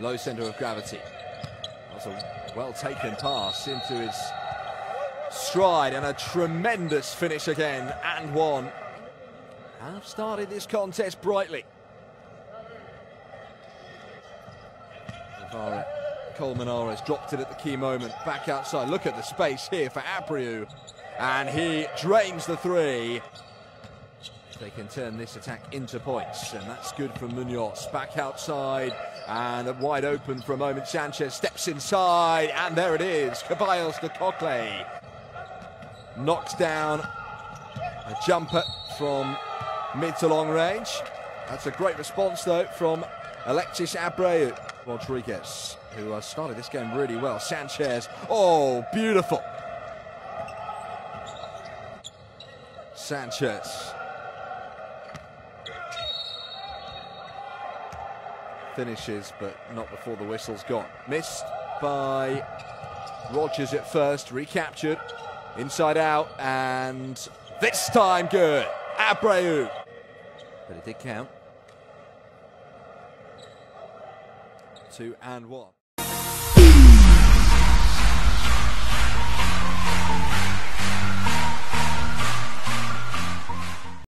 low centre of gravity. That's a well taken pass into his stride and a tremendous finish again and one. Have started this contest brightly. Alvaro Colmenares dropped it at the key moment. Back outside. Look at the space here for Abreu. And he drains the three. They can turn this attack into points, and that's good for Munoz. Back outside, and wide open for a moment. Sanchez steps inside, and there it is. Caballos de Cocle knocks down a jumper from mid to long range. That's a great response, though, from Alexis Abreu. Rodriguez, who started this game really well. Sanchez, oh, beautiful. Sanchez. Finishes, but not before the whistle's gone. Missed by Rogers at first, recaptured, inside out, and this time good. Abreu. But it did count. Two and one.